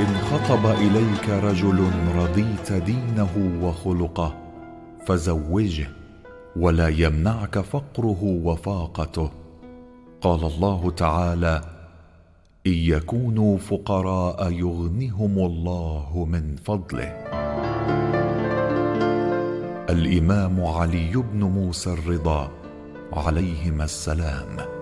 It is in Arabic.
إن خطب إليك رجل رضيت دينه وخلقه فزوجه ولا يمنعك فقره وفاقته. قال الله تعالى إن يكونوا فقراء يغنهم الله من فضله. الإمام علي بن موسى الرضا عليهما السلام.